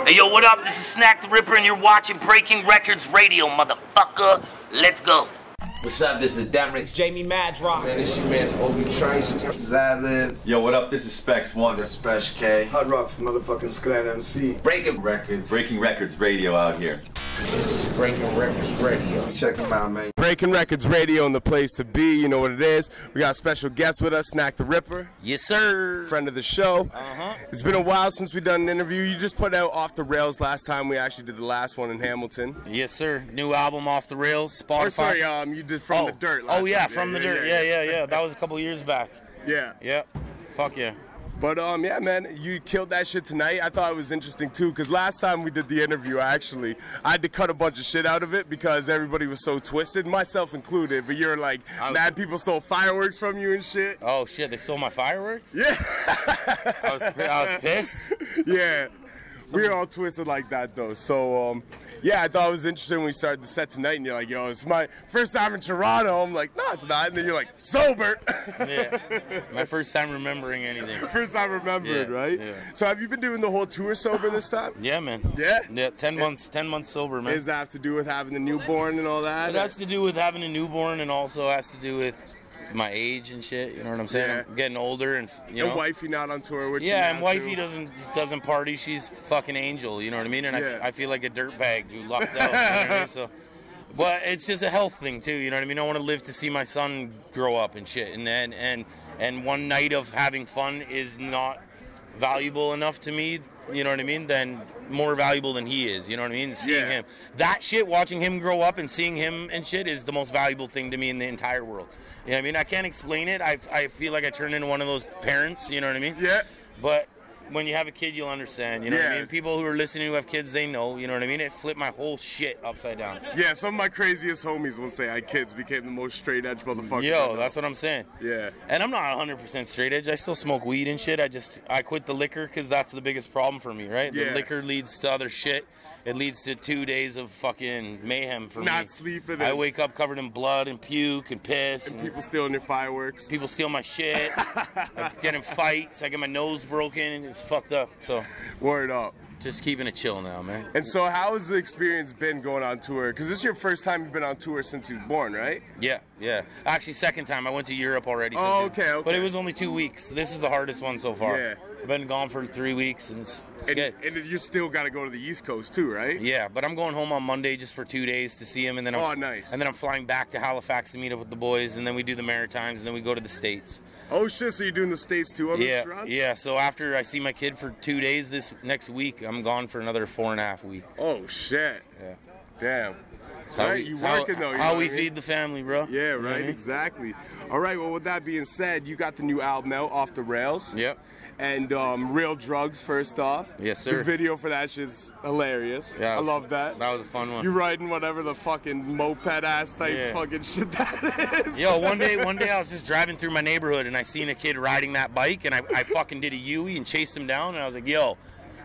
Hey yo, what up? This is Snak the Ripper, and you're watching Breaking Wreckords Radio, motherfucker. Let's go. What's up? This is Demrick. Jamie Madrox. Man, this your man's Obi Trice. Zadlib, Yo, what up? This is Specs One. Special K. Hot Rocks, motherfucking Scrat MC. Breaking Wreckords. Breaking Wreckords Radio out here. This is Breaking Wreckords Radio. Check them out, man. Breaking Wreckords Radio and the place to be. You know what it is. We got a special guest with us, Snak the Ripper, Yes, sir. friend of the show. Uh-huh. It's been a while since we've done an interview. You just put out Off the Rails last time. We actually did the last one in Hamilton. Yes, sir. New album off the rails. Spotify. Or sorry, um, you did From oh. the Dirt Oh yeah, time. from the dirt. Yeah, yeah, yeah. That was a couple years back. Yeah. Yep. Fuck yeah. But um, yeah, man, you killed that shit tonight. I thought it was interesting too, because last time we did the interview, actually, I had to cut a bunch of shit out of it because everybody was so twisted, myself included. But you're like, was- mad people stole fireworks from you and shit. Oh shit, they stole my fireworks. Yeah. I was I was pissed. yeah. We were all twisted like that though. So um, yeah, I thought it was interesting when we started the set tonight, and you're like, "Yo, it's my first time in Toronto." I'm like, "No, it's not." And then you're like, "Sober." Yeah. My first time remembering anything. first time remembered, Yeah, right? yeah. So have you been doing the whole tour sober this time? Yeah, man. Yeah? Yeah. Ten months. Ten months sober, man. Does that have to do with having the newborn and all that? It has to do with having a newborn, and also has to do with my age and shit. You know what I'm saying? Yeah. I'm getting older, and you know. and wifey not on tour with you. Yeah, and wifey too? doesn't doesn't party. She's fucking angel. You know what I mean? And Yeah. I, I feel like a dirtbag who lucked out. You know what I mean? So, but it's just a health thing too. You know what I mean? I want to live to see my son grow up and shit. And then and and one night of having fun is not valuable enough to me. You know what I mean? Then more valuable than he is. You know what I mean? Seeing Yeah. him, that shit, watching him grow up and seeing him and shit is the most valuable thing to me in the entire world. You know what I mean? I can't explain it. I, I feel like I turned into one of those parents. You know what I mean? Yeah. But when you have a kid, you'll understand. You know what I mean? People who are listening who have kids, they know. You know what I mean? It flipped my whole shit upside down. Yeah, some of my craziest homies will say I kids became the most straight edge motherfuckers. Yo, that's what I'm saying. Yeah. And I'm not 100% straight edge. I still smoke weed and shit. I just I quit the liquor because that's the biggest problem for me, right? Yeah. The liquor leads to other shit. It leads to two days of fucking mayhem for me. Not sleeping I wake up covered in blood and puke and piss. And People stealing your fireworks. people steal my shit. I get in fights. I get my nose broken. It's fucked up. So Word up. just keeping it chill now, man. And so, how has the experience been going on tour? Because this is your first time you've been on tour since you were born, right? Yeah, yeah. Actually, second time. I went to Europe already. Oh, okay, okay. But it was only two weeks. This is the hardest one so far. Yeah. I've been gone for three weeks, and it's, it's And, good. and you still got to go to the East Coast too, right? Yeah, but I'm going home on Monday just for two days to see him, and then I'm, Oh, nice. And then I'm flying back to Halifax to meet up with the boys, and then we do the Maritimes, and then we go to the States. Oh shit! So you're doing the states too on yeah, yeah. So after I see my kid for two days this next week, I'm gone for another four and a half weeks. Oh shit! Yeah. Damn. It's how Right, we- you it's how- working though, you how we what I mean? feed the family, bro. Yeah, You know I right. mean? Exactly. All right. Well, with that being said, you got the new album out, Off the Rails. Yep. And um, Real Drugs, first off. Yes, sir. The video for that shit's hilarious. Yeah, I love that. That was a fun one. You riding whatever the fucking moped ass type Yeah. fucking shit that is. Yo, one day, one day I was just driving through my neighborhood and I seen a kid riding that bike and I, I fucking did a Yui and chased him down and I was like, yo,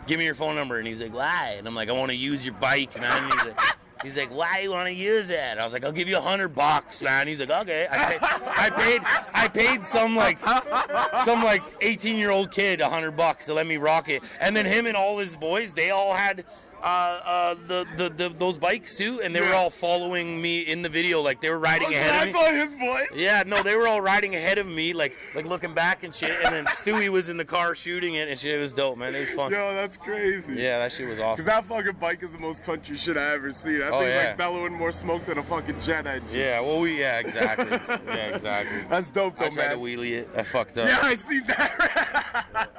give me your phone number. And he's like, why? And I'm like, I want to use your bike, man. And he's like, he's like, why you want to use that? I was like, I'll give you a hundred bucks, man. He's like, okay. I paid, I paid, I paid some like, some like 18 year old kid a hundred bucks to let me rock it. And then him and all his boys, they all had. Uh, uh, the, the, the those bikes too, and they were all following me in the video, like they were riding Oh, so ahead of that's me. on his voice. Yeah, no, they were all riding ahead of me, like like looking back and shit. And then Stuey was in the car shooting it, and shit. It was dope, man. It was fun. Yo, that's crazy. Yeah, that shit was awesome. Cause that fucking bike is the most country shit I ever seen. That Oh, thing's yeah. like bellowing more smoke than a fucking jet engine. Yeah, well, we yeah, exactly. Yeah, exactly. That's dope though, I tried man. to wheelie it. I fucked up. Yeah, I see that.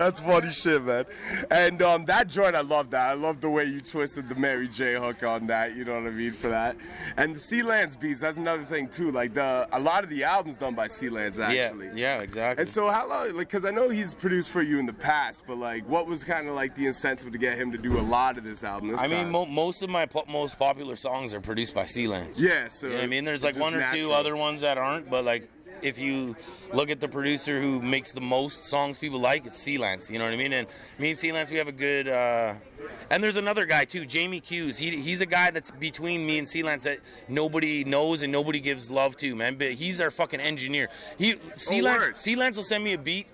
That's funny shit, man. And um, that joint, I love that. I love the way you twisted the Mary J hook on that. You know what I mean for that. And the C-Lance beats, that's another thing too. Like the a lot of the albums done by C-Lance actually. yeah, yeah, exactly. And so how long? Like, cause I know he's produced for you in the past, but like, what was kind of like the incentive to get him to do a lot of this album? This I mean, mo- most of my po- most popular songs are produced by C-Lance. yeah. So You know what I mean? There's like one or two other ones that aren't, but like if you look at the producer who makes the most songs people like, it's C-Lance. You know what I mean? And me and C-Lance, we have a good. Uh, and there's another guy too, Jamie Hughes. He, he's a guy that's between me and C-Lance that nobody knows and nobody gives love to, man. But he's our fucking engineer. He C-Lance, word. C-Lance will send me a beat.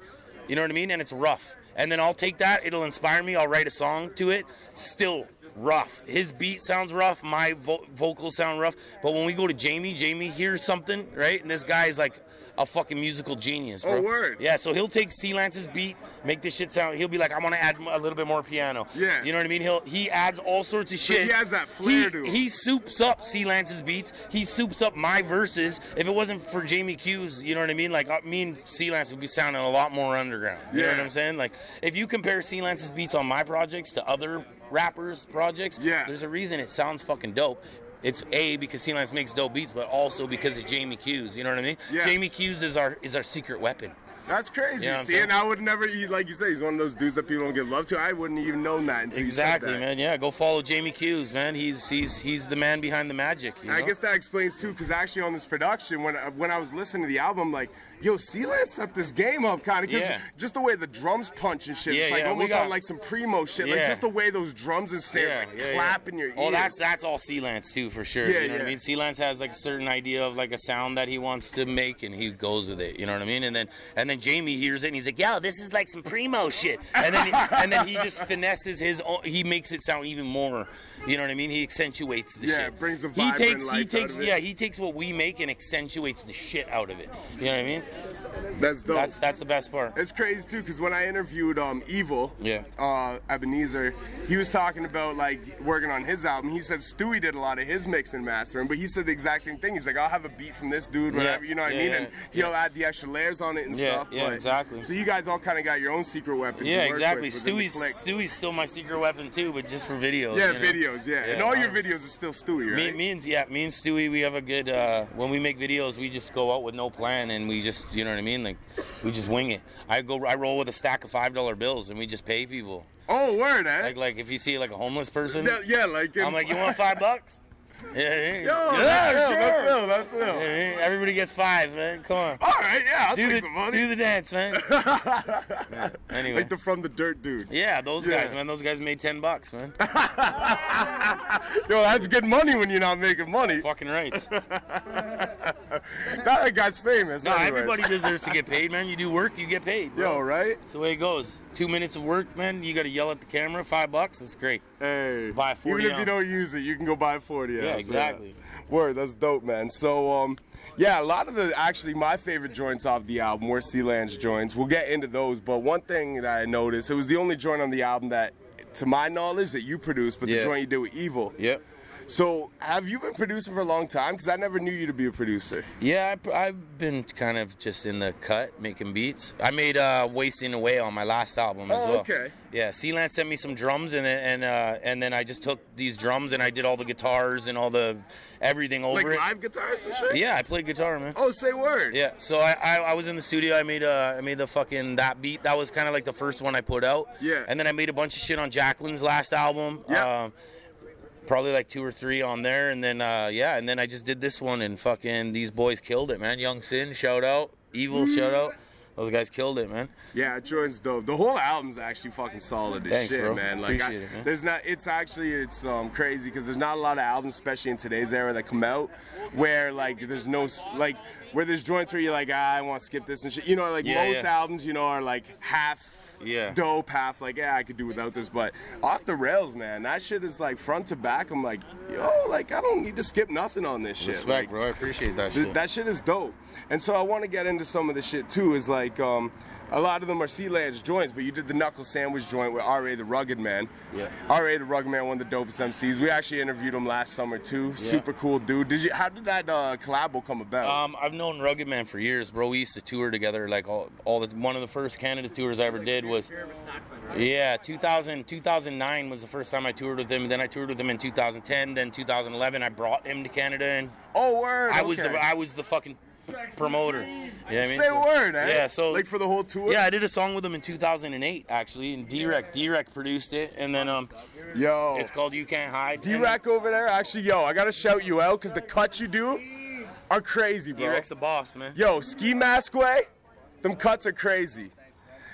You know what I mean? And it's rough. and then I'll take that. It'll inspire me. I'll write a song to it. Still rough. His beat sounds rough. My vo- vocals sound rough. But when we go to Jamie, Jamie hears something, right? And this guy's like a fucking musical genius, bro. Oh, word. Yeah, so he'll take C Lance's beat, make this shit sound. He'll be like, I want to add a little bit more piano. Yeah. You know what I mean? He'll he adds all sorts of shit. he has that flair to him. He soups up C Lance's beats. He soups up my verses. If it wasn't for Jamie Q's, you know what I mean? Like uh, me and C Lance would be sounding a lot more underground. You know Yeah. what I'm saying? Like if you compare C Lance's beats on my projects to other rappers' projects, Yeah. there's a reason it sounds fucking dope. It's a because C Lance makes dope beats, but also because of Jamie Q's. You know what I mean? Yeah. Jamie Q's is our is our secret weapon. That's crazy. You know See, and I would never, eat, like you say, he's one of those dudes that people don't give love to. I wouldn't even know that until Exactly, you said that. man. Yeah, go follow Jamie Q's, man. He's he's he's the man behind the magic. You I guess that explains too, because actually on this production, when uh, when I was listening to the album, like, yo, Lance stepped this game up, kind of, Yeah. just the way the drums punch and shit, Yeah, it's like yeah, almost got- on like some primo shit, like just the way those drums and snares like clap in your ears. Oh, that's that's all C Lance too, for sure. Yeah, you know what. I mean? C Lance has like a certain idea of like a sound that he wants to make, and he goes with it. You know what I mean? And then and then Jamie hears it, and he's like, "Yo, this is like some primo shit." And then he, and then he just finesses his. Own, he makes it sound even more. You know what I mean? He accentuates the Yeah, shit. brings a He takes he takes yeah he takes what we make and accentuates the shit out of it. You know what I mean? that's dope. That's that's the best part. It's crazy too, because when I interviewed um Evil, Yeah. uh, Ebenezer, he was talking about like working on his album. He said Stuey did a lot of his mix and mastering, but he said the exact same thing. He's like, I'll have a beat from this dude, whatever, you know what Yeah, I mean, yeah, and he'll add the extra layers on it and Yeah, stuff. yeah, exactly. So you guys all kind of got your own secret weapons. Yeah, exactly. With within the Stuey's. Stuey's still my secret weapon too, but just for videos. Yeah, videos, yeah. And Yeah, all your um, videos are still Stuey, Me, right? me and yeah, me and Stuey, we have a good. Uh, when we make videos, we just go out with no plan, and we just, you know what I mean, like we just wing it. I go, I roll with a stack of five dollar bills, and we just pay people. oh, word, eh? Like, like if you see like a homeless person, yeah, yeah, like. I'm like, you want five bucks? Yeah, yeah, Yo, yeah, that's sure. real, That's real. That's real. Yeah, Everybody gets five, man. Come on. All right, yeah, I'll Do take the, some money. do the dance, man. Yeah, Anyway. like the from the dirt dude. yeah, those Yeah. guys, man. Those guys made ten bucks, man. Yo, that's good money when you're not making money. Fucking right. Now that guy's famous. No, anyways. everybody deserves to get paid, man. You do work, you get paid. bro. Yo, right? That's the way it goes. Two minutes of work, man. You got to yell at the camera. Five bucks. That's great. Hey. Buy a 40 Even if you don't use it, you can go buy 40 Yeah, ounce. exactly. Word, that's dope, man. So, um, yeah, a lot of the actually my favorite joints off the album were C-Lance joints. We'll get into those, but one thing that I noticed, it was the only joint on the album that, to my knowledge, that you produced, but the joint you did with Evil. Yep. So, have you been producing for a long time? Because I never knew you to be a producer. Yeah, I, have been kind of just in the cut, making beats. I made uh, "Wasting Away" on my last album as Oh, well. okay. Yeah, C-Lance sent me some drums, and then- and uh, and then I just took these drums and I did all the guitars and all the everything over Like it. live guitars and shit? Yeah, I played guitar, man. Oh, say word. Yeah, so I, I, I was in the studio. I made uh, I made the fucking that beat. That was kind of like the first one I put out. Yeah. And then I made a bunch of shit on Jacqueline's last album. Yeah. Um, probably like two or three on there, and then uh, yeah, and then I just did this one, and fucking these boys killed it, man. Young Sin, shout out. Evil, shout out. Those guys killed it, man. Yeah, joint's dope. The whole album's actually fucking solid as Thanks, shit, bro. man. Like, I, it, man. there's not. It's actually it's um crazy because there's not a lot of albums, especially in today's era, that come out where like there's no like where there's joints where you're like, ah, I want to skip this and shit. You know, like Yeah, most yeah. albums, you know, are like half. Yeah. Dope, half like yeah, I could do without this, but off the rails, man. That shit is like front to back. I'm like, yo, like I don't need to skip nothing on this shit. Respect, Like, bro. I appreciate that Th- shit. that shit is dope. And so I want to get into some of the shit too. Is like um, a lot of them are C-Lance joints, but you did the knuckle sandwich joint with R.A. the Rugged Man. Yeah. R.A. the Rugged Man, one of the dopest MCs. We actually interviewed him last summer too. Super cool dude. Did you? How did that uh, collabo come about? Um, I've known Rugged Man for years, bro. We used to tour together, like all, all the. One of the first Canada tours I ever did was, yeah, 2000, 2009 was the first time I toured with him. Then I toured with him in 2010. Then 2011, I brought him to Canada, and oh word. I was the I was the fucking promoter. You know I mean? Say So- word, eh? Yeah, so like for the whole tour. yeah, I did a song with him in 2008 actually, and D-Rec D-Rec produced it, and then um, Yo. it's called You Can't Hide. D-Rec over there. Actually, yo, I gotta shout you out because the cuts you do are crazy, bro. D-Rec's a boss, man. Yo, Ski Mask Way, them cuts are crazy.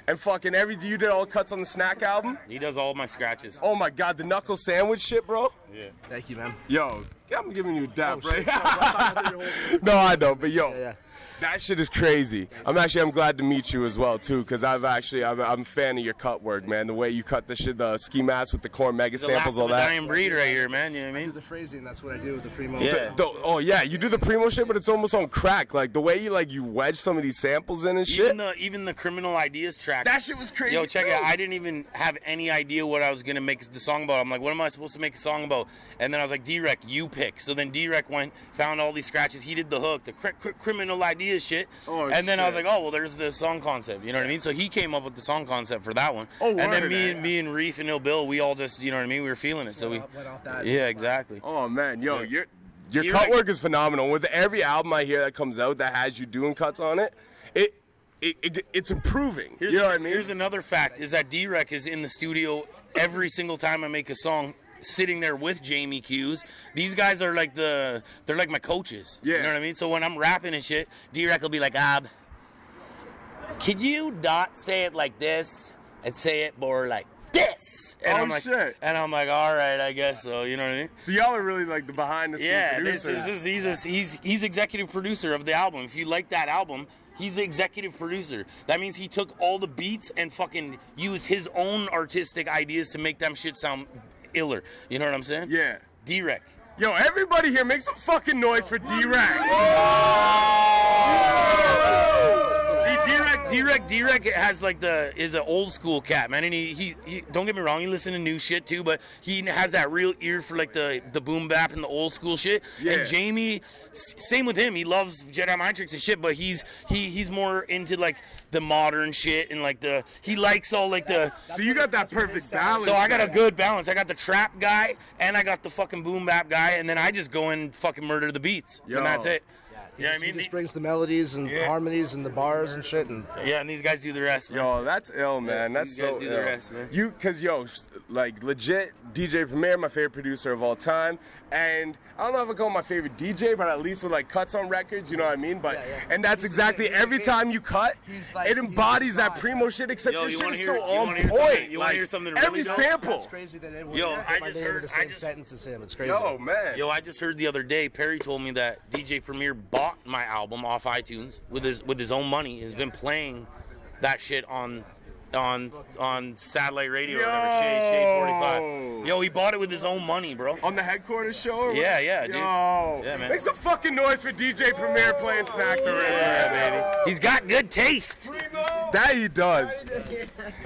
And fucking every you did all the cuts on the Snak album. He does all my scratches. Oh my god, the knuckle sandwich shit, bro. Yeah. Thank you, man. Yo, I'm giving you a dap, Oh, right? shit. Sorry, bro. I thought you were holding- no, I don't. But yo, Yeah, yeah. That shit is crazy. I'm actually I'm glad to meet you as well too, because I've actually I'm, I'm a fan of your cut work, man. The way you cut the shit, the ski mask with the corn mega The samples, last all of a that. dying breed right here, man. You know what I I do mean? the phrasing. That's what I do with the primo. Yeah. The- oh yeah, you do the primo shit, but it's almost on crack. Like the way you like you wedge some of these samples in and shit. Even the even the criminal ideas track. that shit was crazy. Yo, check too. it out. I didn't even have any idea what I was gonna make the song about. I'm like, what am I supposed to make a song about? And then I was like, D-Rec, you pick. So then D-Rec went, found all these scratches. He did the hook, the cr- cr- criminal ideas shit. Oh, and then I was like, oh well, there's the song concept. You know what I mean? So he came up with the song concept for that one. Oh, and then me that. and me and Reef and Ill Bill, we all just, you know what I mean? We were feeling it. So we, off- went off that. yeah, exactly. Oh man, yo, Yeah. your your You're cut like- work is phenomenal. With every album I hear that comes out that has you doing cuts on it, it, it, it it's improving. Here's, you know what I mean? here's another fact: is that D-Rec is in the studio every single time I make a song, sitting there with Jamie Q's. These guys are like the, they're like my coaches. Yeah. You know what I mean? So when I'm rapping and shit, D-Rec will be like, Ab, could you not say it like this and say it more like this? And Oh, I'm like, shit. And I'm like, all right, I guess so. You know what I mean? so y'all are really like the behind the scenes Yeah, this producers. is, he's, a, he's he's executive producer of the album. If you like that album, he's the executive producer. That means he took all the beats and fucking used his own artistic ideas to make them shit sound iller. You know what I'm saying? yeah. D-Rec. Yo, everybody here, make some fucking noise for D-Rec. D-Rec, D-Rec, has like the is an old school cat, man. And he, he, he don't get me wrong, he listen to new shit too, but he has that real ear for like the the boom bap and the old school shit. Yeah. And Jamie, same with him. He loves Jedi mind tricks and shit, but he's he he's more into like the modern shit and like the he likes all like the. So you got that perfect balance. So I got a good balance. I got the trap guy and I got the fucking boom bap guy, and then I just go and fucking murder the beats, Yo. and that's it. He Yeah, I mean, he just the- brings the melodies and Yeah. harmonies and the bars and shit. And yeah, and these guys do the rest. man. Yo, that's ill, man. Yeah, that's these guys so do the ill. rest, man. You, cause yo, like legit, DJ Premier, my favorite producer of all time, and I don't know if I call him my favorite DJ, but at least with like cuts on records, you know what I mean. But Yeah, yeah. and that's He's- exactly he's- every time you cut, he's like- it he's embodies that primo shit. Except Yo, your shit wanna is hear- so you on wanna hear point. something- you wanna like hear something really every dope? sample. That's crazy that everyone Yo, put I just heard- the same sentence as him. It's crazy. Yo, man. Yo, I just heard the other day Perry told me that DJ Premier bought my album off iTunes with his with his own money. He's been playing that shit on on on satellite radio or whatever. Shade, Shade 45. Yo, he bought it with his own money, bro. on the headquarters show? Or Yeah, what? yeah, dude. Yo, Yeah, man. Make some fucking noise for DJ Premier playing Snak the Radio. Yeah, baby. He's got good taste. That he does.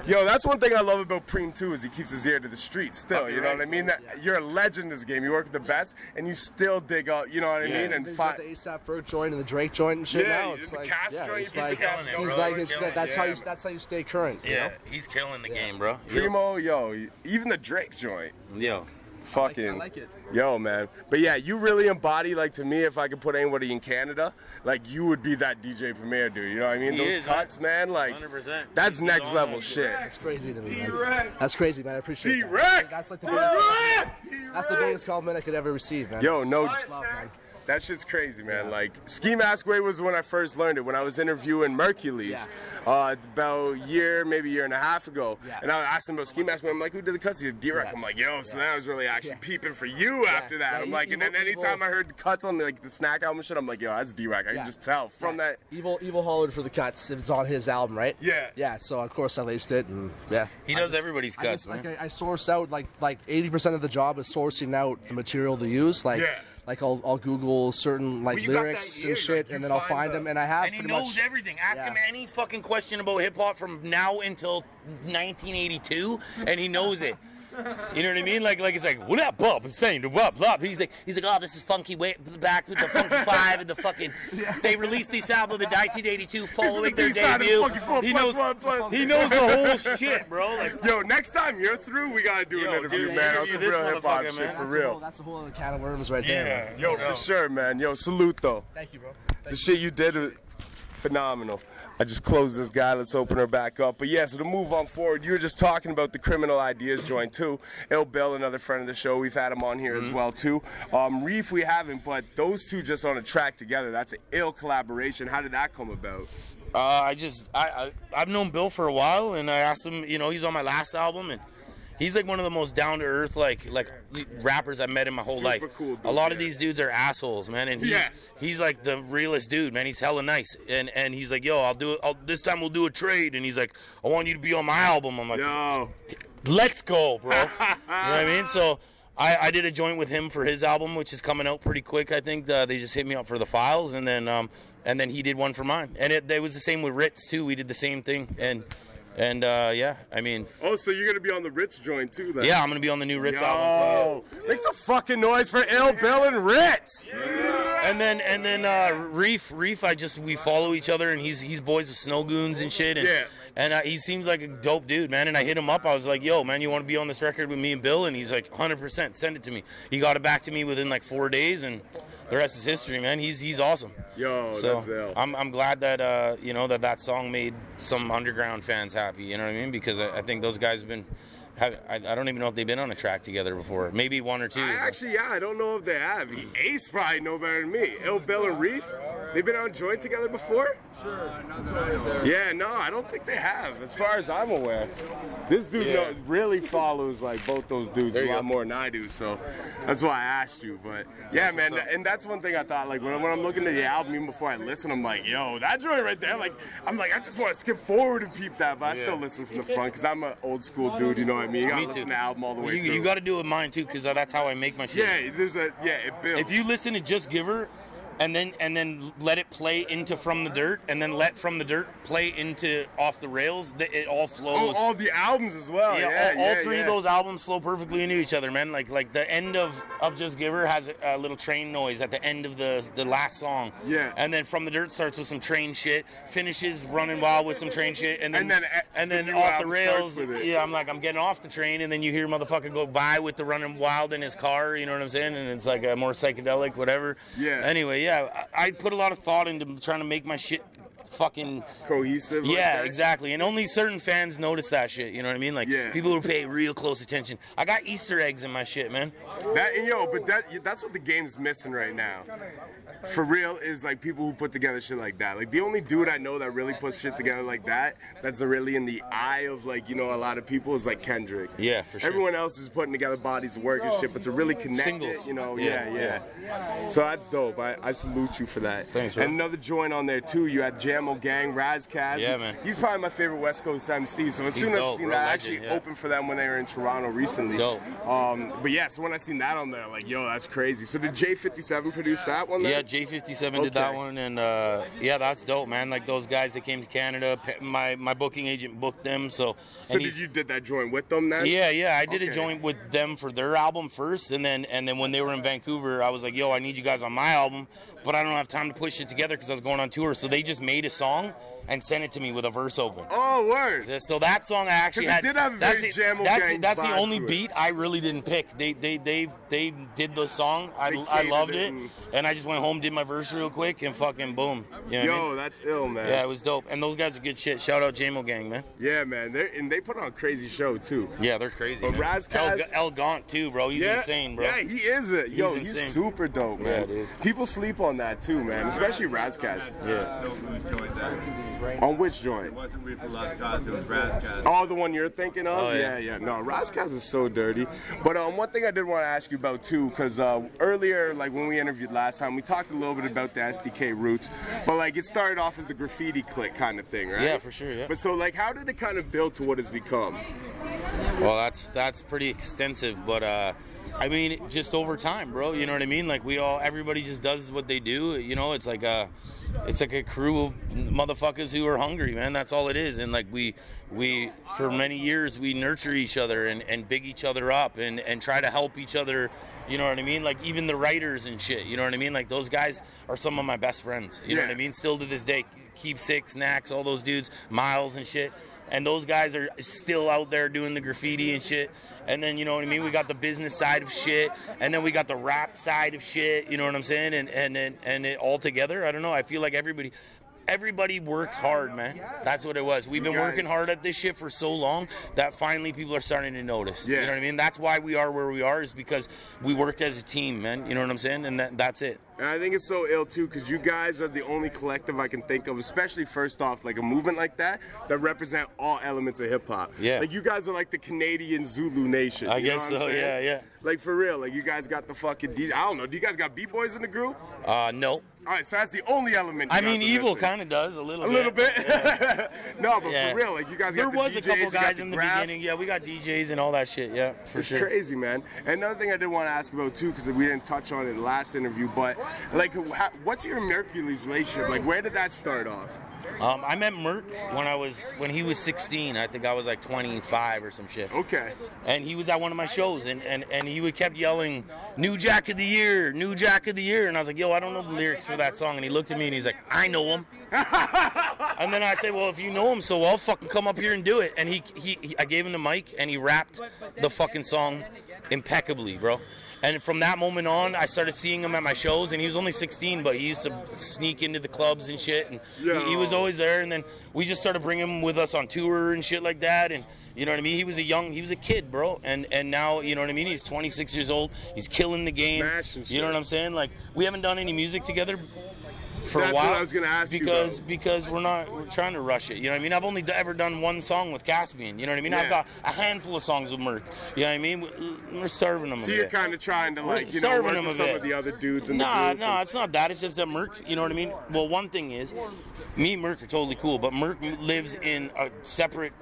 Yo, that's one thing I love about Preem too is he keeps his ear to the streets still. You know what I mean? That you're a legend in this game. You work with the best, and you still dig up. You know what I mean? And He's fight. got the ASAP Ferg joint and the Drake joint and shit Yeah, now. the It's like, Cast yeah, joint, he's he's like, killing it, he's like, it's, that's how you, that's how you stay current. you Yeah, know? he's killing the game, bro. Primo, yo, even the Drake joint. Yo. Fucking. I like it. Yo, man. But yeah, you really embody, like, to me, if I could put anybody in Canada, like, you would be that DJ Premier dude. You know what I mean? He Those is, cuts, man, like, 100%. that's He's next level that shit. That's crazy to me, man. That's crazy, man. I appreciate that. T-Rex. That's like the biggest, that's the biggest compliment I could ever receive, man. Yo, no. Much love, man. That shit's crazy, man. Like ski mask way was when I first learned it. When I was interviewing Merkules, uh, about a year, maybe a year and a half ago, Yeah. and I asked him about ski mask way. I'm like, who did the cuts? He's like, D-Rec. Yeah. I'm like, yo. So then I was really actually Yeah. peeping for you after that. Yeah, I'm you- like, and then anytime will- I heard the cuts on the, like the Snak album shit, I'm like, yo, that's D-Rec. I Yeah. can just tell from Yeah. that. Evil, evil hollered for the cuts if it's on his album, right? Yeah. Yeah. So of course I laced it, and yeah. He does everybody's I cuts, just, man. like I, I source out like like eighty percent of the job is sourcing out the material to use. Like Yeah. Like I'll, I'll Google certain like Well, you got that lyrics and shit, like, and then I'll find find them, and I have and he knows much, everything. Ask Yeah. him any fucking question about hip hop from now until 1982, and he knows it. You know what I mean? Like, like it's like, what up, Bob? I'm saying the what, blah. He's like, he's like, oh, this is funky way back with the funky five and the fucking. They released this album in 1982, following their B-side debut. Funky Four He plus knows, one plus- he knows the whole shit, bro. Like, Yo, next time you're through, we gotta do Yo, an interview, dude, man. On interview some real hip hop shit man. for that's A real. whole, that's a whole other can of worms right there. yeah, Man. Yo, you for sure, man. Yo, salute though. Thank you, bro. The shit you did was phenomenal. I just closed this guy. Let's open her back up. But yeah, so to move on forward, you were just talking about the criminal ideas joint too. Ill Bill, another friend of the show, we've had him on here as well too. Um, Reef, we haven't, but those two just on a track together. That's an ill collaboration. How did that come about? Uh, I just I, I I've known Bill for a while, and I asked him. You know, he's on my last album, and He's like one of the most down to earth like like rappers I've met in my whole Super life. cool dude, a lot of these dudes are assholes, man, and he's Yeah. he's like the realest dude, man. He's hella nice, and and he's like, yo, I'll do it. I'll, this time we'll do a trade, and he's like, I want you to be on my album. I'm like, Yo, let's go, bro. you know what I mean? So I, I did a joint with him for his album, which is coming out pretty quick. I think uh, they just hit me up for the files, and then um, and then he did one for mine, and it, it was the same with Rittz too. We did the same thing, and and uh, yeah, I mean, oh, so you're gonna be on the Rittz joint too, then? yeah, I'm gonna be on the new Rittz album. Yo, make some fucking noise for Ill Bill and Rittz. And then and then uh, Reef Reef, I just we follow each other, and he's he's boys with Snow Goons and shit, and Yeah. and uh, he seems like a dope dude, man. And I hit him up. I was like, "Yo, man, you want to be on this record with me and Bill?" And he's like, "100%, send it to me." He got it back to me within like four days, and the rest is history, man. He's he's awesome. Yo, so. I'm I'm glad that uh, you know that that song made some underground fans happy. You know what I mean? Because I, I think those guys have been. Have, I, I don't even know if they've been on a track together before. Maybe one or two. I actually, yeah, I don't know if they have. Ace probably know better than me. Bill and Reef, they've been on joint together before. Sure. Yeah, no, I don't think they have, as far as I'm aware. This dude Yeah. know, really follows like both those dudes a lot go. more than I do, so that's why I asked you. But yeah, man, and that's one thing I thought. Like when, when I'm looking at the album, even before I listen, I'm like, yo, that joint right there. Like I'm like, I just want to skip forward and peep that, but I still listen from the front because I'm an old school dude. You know what I mean? You gotta Me listen too. to the album all the way you, through. you got to do it mine too, because that's how I make my shit. yeah, there's a yeah, it builds. if you listen to just give her and then and then let it play into from the dirt and then let from the dirt play into off the rails it all flows. Oh, flows all the albums as well. yeah, Yeah, all, all yeah, three yeah. of those albums flow perfectly into each other, man. Like like the end of of Just Give'r has a, little train noise at the end of the the last song. Yeah. And then From the Dirt starts with some train shit, finishes running wild with some train shit, and then And then, and the then new off the rails. Yeah, I'm like I'm getting off the train, and then you hear motherfucker go by with the running wild in his car. You know what I'm saying? And it's like a more psychedelic, whatever. Yeah. Anyway, yeah, I, I put a lot of thought into trying to make my shit fucking cohesive. yeah, that. exactly. And only certain fans notice that shit. You know what I mean? Like Yeah. people who pay real close attention. I got Easter eggs in my shit, man. That and yo, but that that's what the game's missing right now. For real, is like people who put together shit like that. Like the only dude I know that really puts shit together like that, that's really in the eye of like you know a lot of people is like Kendrick. Yeah, for sure. Everyone else is putting together bodies of work and shit, but to really connect Singles. it, you know, Yeah, yeah, yeah. So that's dope. I, I salute you for that. Thanks, bro. And another joint on there too. You had Gang, Ras Kass. Yeah, man. He's probably my favorite West Coast MC. So as He's soon as I dope, seen bro. that, I actually yeah. opened for them when they were in Toronto recently. Dope. Um, but yeah, so when I seen that on there, like, yo, that's crazy. So did J57 produce that one? Yeah, J57 did that one, and uh, yeah, that's dope, man. Like those guys that came to Canada, my my booking agent booked them, so. So did you did that joint with them then? Yeah, yeah, I did a joint with them for their album first, and then and then when they were in Vancouver, I was like, "Yo, I need you guys on my album," but I don't have time to push it together because I was going on tour. So they just made a song and sent it to me with a verse open. Oh, word. So that song I actually had. did have that's Jamo that's, that's the only beat I really didn't pick. They they they they did the song. I, I loved it and- and I just went home, did my verse real quick, and fucking boom. You know what I mean? Yo, that's ill, man. Yeah, it was dope. And those guys are good shit. Shout out Jamo Gang, man. Yeah, man. They and they put on a crazy show too. Yeah, they're crazy. But. Ras Kass- El, El Gant too, bro. He's yeah, insane, bro. Yeah, he is it. Yo, he's, insane. super dope, man. Yeah. People sleep on that too, man. Especially Ras Kass. Yeah. On which joint? It wasn't Reaper Lost Cause, it was Ras Kass. Oh, the one you're thinking of? Oh, yeah. yeah. yeah, No, Ras Kass is so dirty. But um, one thing I did want to ask you about too, because uh, earlier, like when we interviewed last time, we talked a little bit about the SDK roots. But like it started off as the graffiti click kind of thing, right? Yeah, for sure, yeah. But so like, how did it kind of build to what it's become? Well, that's that's pretty extensive, but uh, I mean, just over time, bro. You know what I mean? Like we all, everybody just does what they do. You know, it's like a, it's like a crew of motherfuckers who are hungry, man. That's all it is. And like we, we for many years we nurture each other and, and big each other up and and try to help each other. You know what I mean? Like even the writers and shit. You know what I mean? Like those guys are some of my best friends. You know what I mean? Still to this day, keep six, Snacks, all those dudes, Miles and shit. And those guys are still out there doing the graffiti and shit. And then you know what I mean? We got the business side of shit, and then we got the rap side of shit. You know what I'm saying? And and and, and it all together. I don't know. I feel like everybody. Everybody worked hard, man. That's what it was. We've been guys- working hard at this shit for so long that finally people are starting to notice. Yeah. You know what I mean? That's why we are where we are, is because we worked as a team, man. You know what I'm saying? And that, that's it. And I think it's so ill too, because you guys are the only collective I can think of, especially first off, like a movement like that, that represent all elements of hip hop. Yeah. Like you guys are like the Canadian Zulu nation. I guess so, saying? yeah, yeah. Like for real, like you guys got the fucking D. I don't know. Do you guys got b boys in the group? Uh, no. All right, so that's the only element. I mean, Evil kind of does a little A bit. little bit. no, but Yeah. for real, like you guys There got the was DJs, a couple guys in the graph. beginning. Yeah, we got DJs and all that shit. Yeah, for It's sure. crazy, man. And another thing I did want to ask about too, because we didn't touch on it in the last interview, but like, how, what's your Merkules' relationship? Like, where did that start off? Um, I met Merc when I was when he was 16. I think I was like 25 or some shit. Okay. And he was at one of my shows, and, and, and he would kept yelling, "New Jack of the Year, New Jack of the Year," and I was like, "Yo, I don't know the lyrics for that song." And he looked at me and he's like, "I know them." and then I said, "Well, if you know him so well, fucking come up here and do it." And he, he, he I gave him the mic and he rapped the fucking song impeccably, bro. And from that moment on, I started seeing him at my shows, and he was only 16, but he used to sneak into the clubs and shit, and he, he was always there. And then we just started bringing him with us on tour and shit like that. And you know what I mean? He was a young, he was a kid, bro. And and now you know what I mean? He's 26 years old. He's killing the game. You know what I'm saying? Like we haven't done any music together for That's a while. what I was gonna ask because about. because we're not we're trying to rush it. You know what I mean? I've only d- ever done one song with Caspian. You know what I mean? Yeah. I've got a handful of songs with Merc. You know what I mean? We- We're serving them. So you're kind of trying to like, you know, work with some bit. of the other dudes in Nah, the nah, it's not that. It's just that Merc, you know what I mean? Well, one thing is, me and Merc are totally cool, but Merc lives in a separate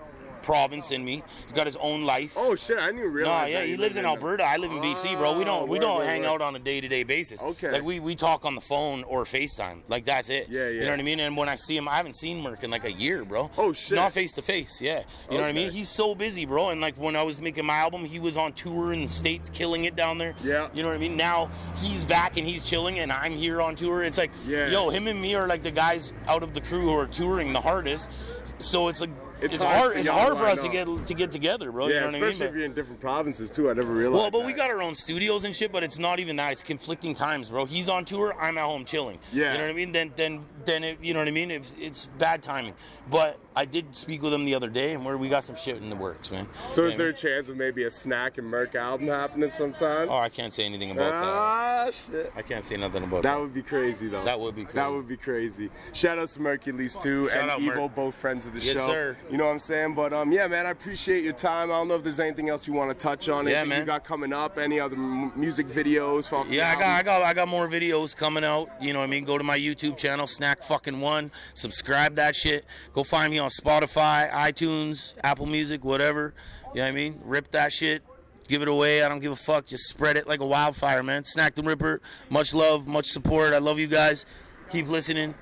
province in me. He's got his own life. Oh shit, I didn't even No, yeah, he lives in Alberta. I live in BC, bro. We don't oh, we don't hang out on a day to day basis. Okay. Like we we talk on the phone or FaceTime. Like that's it. Yeah, yeah. You know what I mean? And when I see him, I haven't seen Merc in like a year, bro. Oh, shit. Not face to face. Yeah. You know what I mean? He's so busy, bro. And like when I was making my album, he was on tour in the states, killing it down there. Yeah. You know what I mean? Now he's back and he's chilling, and I'm here on tour. It's like, Yeah. yo, him and me are like the guys out of the crew who are touring the hardest. So it's like. It's It's, hard it's hard for us to get to get together, bro. Yeah, you know what I especially mean? if you're in different provinces too. I never realized. Well, but we got our own studios and shit, but it's not even that. It's conflicting times, bro. He's on tour, I'm at home chilling. Yeah. You know what I mean? Then, then, then, it, you know what I mean? It's, it's bad timing. But I did speak with him the other day, and where we got some shit in the works, man. So You is there a chance of maybe a Snak and Merc album happening sometime? Oh, I can't say anything about ah, shit. that. I can't say nothing about That that. would be crazy though. That would be That crazy. would be crazy. Shout out to Merkules too Shout and Evo, both friends of the Yes, show. Yes sir. You know what I'm saying? But um, yeah, man, I appreciate your time. I don't know if there's anything else you want to touch on. Yeah, Anything you got coming up? Any other m- music videos? Off the Yeah, I got, I got, I got more videos coming out. You know what I mean? Go to my YouTube channel, Snak Fucking One. Subscribe that shit. Go find me on Spotify, iTunes, Apple Music, whatever. You know what I mean? Rip that shit. Give it away. I don't give a fuck. Just spread it like a wildfire, man. Snak the Ripper. Much love, much support. I love you guys. Keep listening.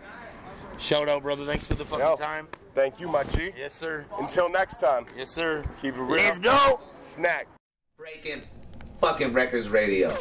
Shout out, brother. Thanks for the fucking Yo. time. Thank you, my G. Yes, sir. Until next time, Yes, sir. keep it real. Let's go. Snak. Breaking fucking records radio.